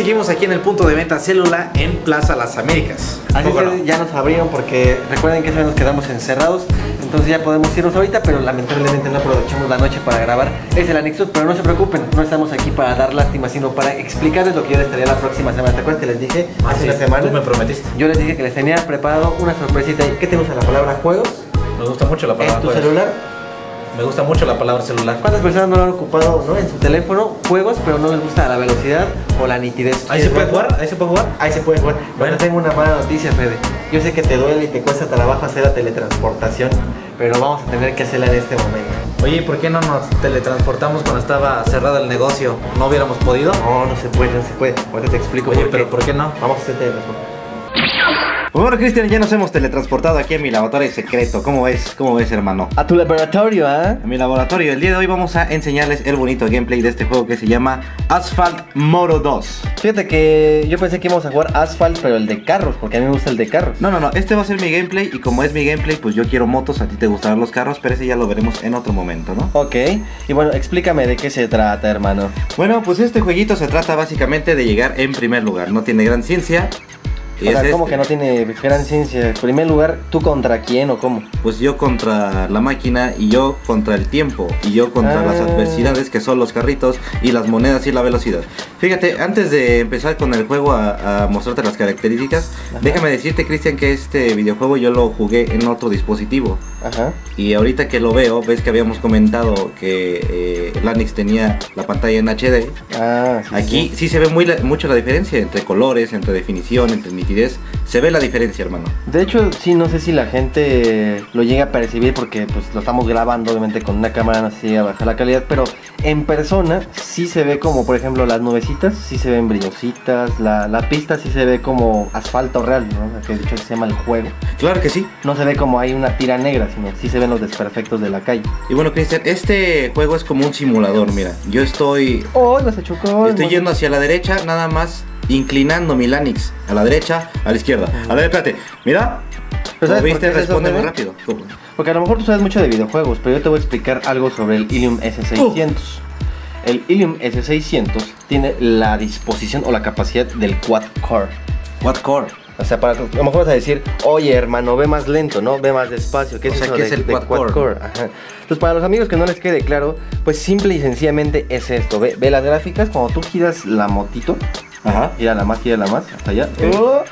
seguimos aquí en el punto de venta célula en Plaza Las Américas. Así que no. ya nos abrieron porque recuerden que esa vez nos quedamos encerrados. Entonces ya podemos irnos ahorita, pero lamentablemente no aprovechamos la noche para grabar. Es el Anexus, pero no se preocupen, no estamos aquí para dar lástima, sino para explicarles lo que yo les traía la próxima semana. ¿Te acuerdas que les dije Ah, hace sí, una semana? Tú me prometiste. Yo les dije que les tenía preparado una sorpresita. ¿Qué te gusta la palabra juegos? Me gusta mucho la ¿En palabra tu juegos. celular? Me gusta mucho la palabra celular. ¿Cuántas personas no lo han ocupado ¿no? en su teléfono? Juegos, pero no les gusta la velocidad o la nitidez. ¿Ahí se puede jugar? ¿Ahí se puede jugar? Ahí se puede jugar. Bueno. Bueno, tengo una mala noticia, Fede. Yo sé que te duele y te cuesta trabajo hacer la teletransportación, pero vamos a tener que hacerla en este momento. Oye, ¿por qué no nos teletransportamos cuando estaba cerrado el negocio? ¿No hubiéramos podido? No, no se puede, no se puede. Ahorita te explico Oye, por pero qué. ¿por qué no? Vamos a hacer teletransportación. Pues bueno, Cristian, ya nos hemos teletransportado aquí a mi laboratorio secreto. ¿Cómo ves? ¿Cómo ves, hermano? A tu laboratorio, ¿ah? A mi laboratorio. El día de hoy vamos a enseñarles el bonito gameplay de este juego que se llama Asphalt Moto 2. Fíjate que yo pensé que íbamos a jugar Asphalt, pero el de carros, porque a mí me gusta el de carros. No, no, no, este va a ser mi gameplay y como es mi gameplay, pues yo quiero motos, a ti te gustarán los carros, pero ese ya lo veremos en otro momento, ¿no? Ok, y bueno, explícame de qué se trata, hermano. Bueno, pues este jueguito se trata básicamente de llegar en primer lugar. No tiene gran ciencia. O Y es sea, ¿cómo este. que no tiene gran ciencia? En primer lugar, ¿tú contra quién o cómo? Pues yo contra la máquina y yo contra el tiempo y yo contra Ah. las adversidades que son los carritos y las monedas y la velocidad. Fíjate, antes de empezar con el juego a, a mostrarte las características, Ajá. déjame decirte, Cristian, que este videojuego yo lo jugué en otro dispositivo. Ajá. Y ahorita que lo veo, ves que habíamos comentado que eh, el Anix tenía la pantalla en HD. Ah, sí, Aquí sí. sí se ve muy mucho la diferencia entre colores, entre definición, entre nitidez. Se ve la diferencia, hermano. De hecho, sí, no sé si la gente lo llega a percibir porque pues lo estamos grabando obviamente con una cámara, si a bajar la calidad, pero en persona sí se ve como, por ejemplo, las nubecitas, sí se ven brillositas, la, la pista sí se ve como asfalto real, ¿no? Que de hecho se llama el juego. Claro que sí. No se ve como hay una tira negra, sino sí se ven los desperfectos de la calle. Y bueno, Cristian, este juego es como un simulador, mira. Yo estoy ¡Oh, no se chocó! Estoy yendo hacia la derecha, nada más inclinando mi Lanix. A la derecha, a la izquierda. A ver, espérate. Mira. Pero Como ¿sabes por viste, responde muy rápido. Porque a lo mejor tú sabes mucho de videojuegos, pero yo te voy a explicar algo sobre el Ilium S600. El Ilium S600 tiene la disposición o la capacidad del quad core. What core? O sea, para, a lo mejor vas a decir, oye hermano, ve más lento, ¿no? Ve más despacio. ¿Qué es O sea, eso ¿qué de, es el de quad core? Ajá. Entonces, para los amigos que no les quede claro, pues simple y sencillamente es esto. Ve, ve las gráficas, cuando tú giras la motito, Ajá. Gírala más, gírala más, hasta allá. Oh,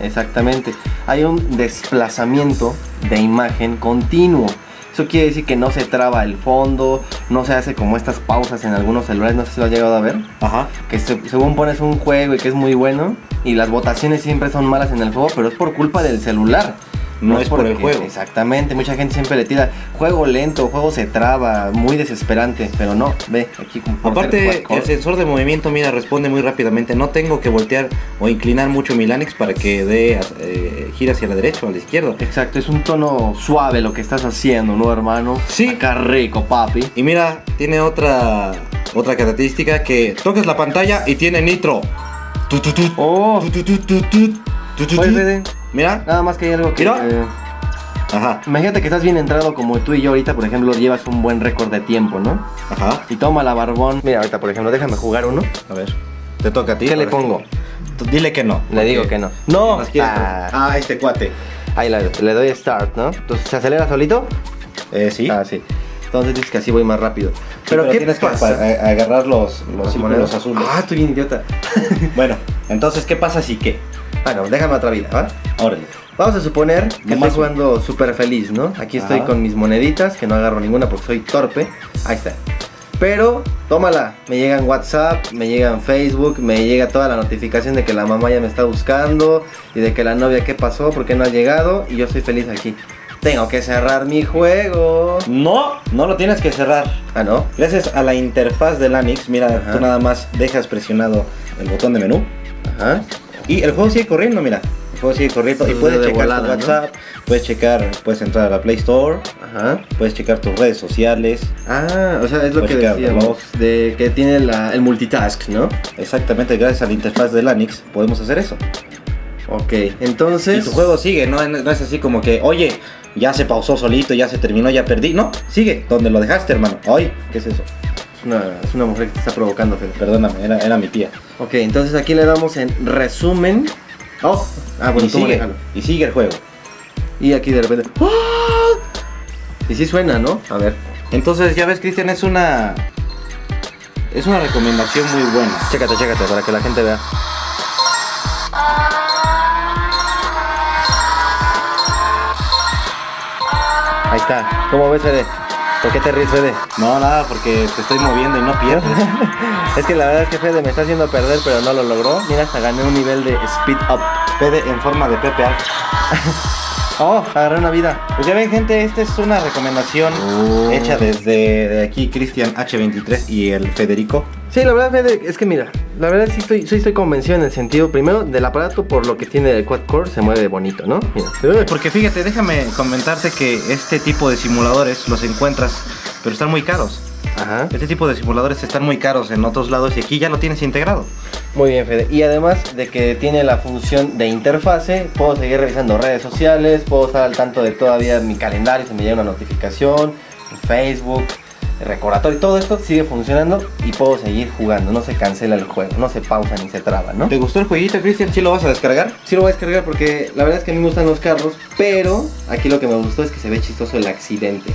exactamente. Hay un desplazamiento de imagen continuo. Eso quiere decir que no se traba el fondo, no se hace como estas pausas en algunos celulares, no sé si lo has llegado a ver. Ajá. Que se- según pones un juego y que es muy bueno, y las votaciones siempre son malas en el juego, pero es por culpa del celular. No es por el juego. Exactamente, mucha gente siempre le tira juego lento, juego se traba, muy desesperante, pero no, ve, aquí Aparte, el sensor de movimiento, mira, responde muy rápidamente. No tengo que voltear o inclinar mucho mi Lanix para que dé eh, gira hacia la derecha o a la izquierda. Exacto, es un tono suave lo que estás haciendo, ¿no, hermano? Sí. Acá rico, papi. Y mira, tiene otra otra característica que tocas la pantalla y tiene nitro. Oh, oye, Mira. nada más que hay algo que... Mira. eh, Ajá. imagínate que estás bien entrado como tú y yo ahorita, por ejemplo, llevas un buen récord de tiempo, ¿no? Ajá. Y toma la barbón. Mira, ahorita, por ejemplo, déjame jugar uno. A ver. Te toca a ti. ¿Qué le pongo? Tú Dile que no. Le digo que no. No. Ah, Ah, este cuate. ahí la- le doy start, ¿no? Entonces, ¿se acelera solito? Eh, sí. Ah, sí. Entonces dices que así voy más rápido. pero, Pero, ¿qué tienes pasa? que a- agarrar los, los azules. Ah, estoy bien idiota. Bueno, entonces, ¿qué pasa si qué? Bueno, déjame otra vida, ¿va? Órale. Vamos a suponer que Nomás estoy jugando súper feliz, ¿no? Aquí estoy Ajá. con mis moneditas, que no agarro ninguna porque soy torpe. Ahí está. Pero, tómala. Me llegan WhatsApp, me llegan Facebook, me llega toda la notificación de que la mamá ya me está buscando y de que la novia qué pasó, por qué no ha llegado y yo estoy feliz aquí. Tengo que cerrar mi juego. No, no lo tienes que cerrar. Ah, ¿no? Gracias a la interfaz del Lanix, mira, Ajá. tú nada más dejas presionado el botón de menú Ajá. Y el juego sigue corriendo, mira. El juego sigue corriendo y puedes de checar volada, tu ¿no? WhatsApp, puedes checar, puedes entrar a la Play Store, Ajá. puedes checar tus redes sociales. Ah, o sea, es lo que decíamos, de que tiene la- el multitask, ¿no? Exactamente, gracias a la interfaz del Lanix podemos hacer eso. Ok, Y entonces... tu juego sigue, no, no es así como que, oye, ya se pausó solito, ya se terminó, ya perdí. No, sigue, donde lo dejaste, hermano. Ay, ¿qué es eso? Es una, es una mujer que te está provocando, Fede. Perdóname, era, era mi tía. Ok, entonces aquí le damos en resumen. Oh, ah, bueno, y, tú sigue, y sigue el juego. Y aquí de repente. ¡Ah! Y sí suena, ¿no? A ver, Entonces, ya ves, Cristian, es una. Es una recomendación muy buena. chécate, chécate, para que la gente vea. Ahí está. ¿Cómo ves, Fede? ¿Por qué te ríes, Fede? No, nada, porque te estoy moviendo y no pierdes. Es que la verdad es que Fede me está haciendo perder, pero no lo logró. Mira, hasta gané un nivel de speed up. Pede en forma de PPA. Oh, agarré una vida. Pues ya ven, gente, esta es una recomendación Oh. hecha desde de aquí Cristian H23 y el Federico. Sí, la verdad, es que mira, la verdad sí estoy, sí estoy convencido en el sentido, primero, del aparato por lo que tiene el quad core, se mueve bonito, ¿no? Mira. Porque fíjate, déjame comentarte que este tipo de simuladores los encuentras, pero están muy caros. Ajá. Este tipo de simuladores están muy caros en otros lados y aquí ya lo tienes integrado. Muy bien, Fede. Y además de que tiene la función de interfase, puedo seguir revisando redes sociales, puedo estar al tanto de todavía mi calendario, si me llega una notificación, Facebook, recordatorio, todo esto sigue funcionando y puedo seguir jugando, no se cancela el juego, no se pausa ni se traba, ¿no? ¿Te gustó el jueguito, Cristian? ¿Sí lo vas a descargar? Sí lo voy a descargar porque la verdad es que a mí me gustan los carros, pero aquí lo que me gustó es que se ve chistoso el accidente.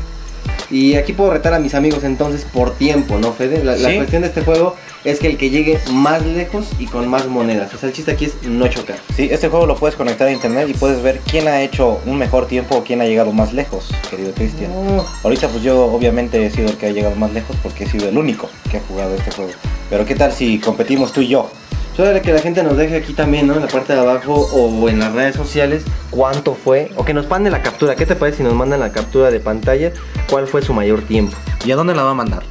Y aquí puedo retar a mis amigos entonces por tiempo, ¿no, Fede? La, la Sí. cuestión de este juego es que el que llegue más lejos y con más monedas. O sea, el chiste aquí es no chocar. Sí, este juego lo puedes conectar a internet y puedes ver quién ha hecho un mejor tiempo o quién ha llegado más lejos, querido Cristian. Ahorita pues yo obviamente he sido el que ha llegado más lejos porque he sido el único que ha jugado este juego. Pero ¿qué tal si competimos tú y yo? Solo que la gente nos deje aquí también, ¿no? En la parte de abajo o en las redes sociales cuánto fue. O que nos manden la captura. ¿Qué te parece si nos mandan la captura de pantalla? ¿Cuál fue su mayor tiempo? ¿Y a dónde la va a mandar?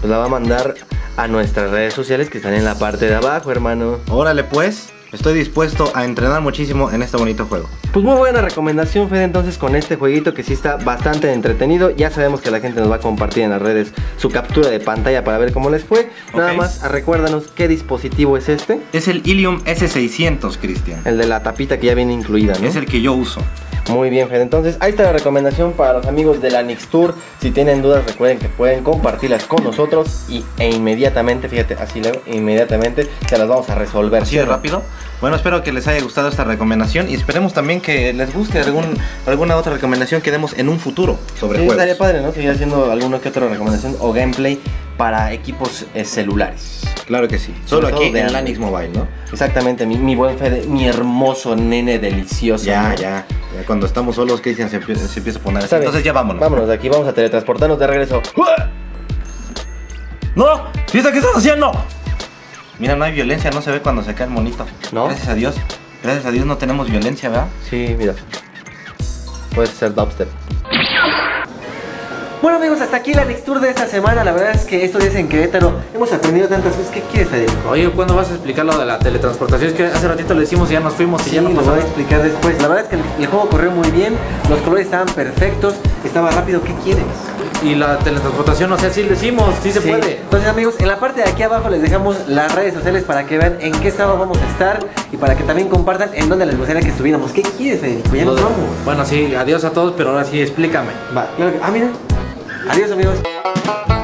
Pues la va a mandar a nuestras redes sociales que están en la parte de abajo, hermano. Órale pues, estoy dispuesto a entrenar muchísimo en este bonito juego. Pues muy buena recomendación, Fede, entonces con este jueguito que sí está bastante entretenido. Ya sabemos que la gente nos va a compartir en las redes su captura de pantalla para ver cómo les fue. Nada más, recuérdanos qué dispositivo es este. Es el Ilium S600, Cristian. El de la tapita que ya viene incluida, ¿no? Es el que yo uso. Muy bien, Fede. Entonces, ahí está la recomendación para los amigos de la Nix Tour. Si tienen dudas, recuerden que pueden compartirlas con nosotros y, e inmediatamente, fíjate, así luego, inmediatamente se las vamos a resolver. Así ¿sí de rápido. Bueno, espero que les haya gustado esta recomendación y esperemos también que les guste algún, alguna otra recomendación que demos en un futuro sobre Sí, juegos. estaría padre, ¿no? Seguir haciendo alguna que otra recomendación o gameplay para equipos eh, celulares. Claro que sí. Solo aquí de en. Lanix Mobile, ¿no? Exactamente, mi, mi buen Fede, mi hermoso nene delicioso. Ya, ¿no? ya, ya. Cuando estamos solos, Cristian se, empie- se empieza a poner así. Bien. Entonces ya vámonos. Vámonos de aquí, vamos a teletransportarnos de regreso. ¡No! ¿Fiesta qué estás haciendo? Mira, no hay violencia, no se ve cuando se cae el monito. ¿No? Gracias a Dios. Gracias a Dios no tenemos violencia, ¿verdad? Sí, mira. Puede ser dubstep. Bueno amigos, hasta aquí la Tour de esta semana. La verdad es que estos días en Querétaro hemos aprendido tantas cosas. ¿Qué quieres, Federico? Oye, ¿cuándo vas a explicar lo de la teletransportación? Es que hace ratito le decimos y ya nos fuimos y Sí, ya no lo voy a explicar después. La verdad es que el, el juego corrió muy bien, los colores estaban perfectos, estaba rápido. ¿Qué quieres? Y la teletransportación, o sea, sí decimos, sí se Sí. puede. Entonces amigos, en la parte de aquí abajo les dejamos las redes sociales para que vean en qué estado vamos a estar y para que también compartan en dónde les gustaría que estuviéramos. ¿Qué quieres, Federico? Ya Lo nos vamos. Bueno, sí, adiós a todos, pero ahora sí explícame. Va, claro que- Ah, mira. Adiós amigos.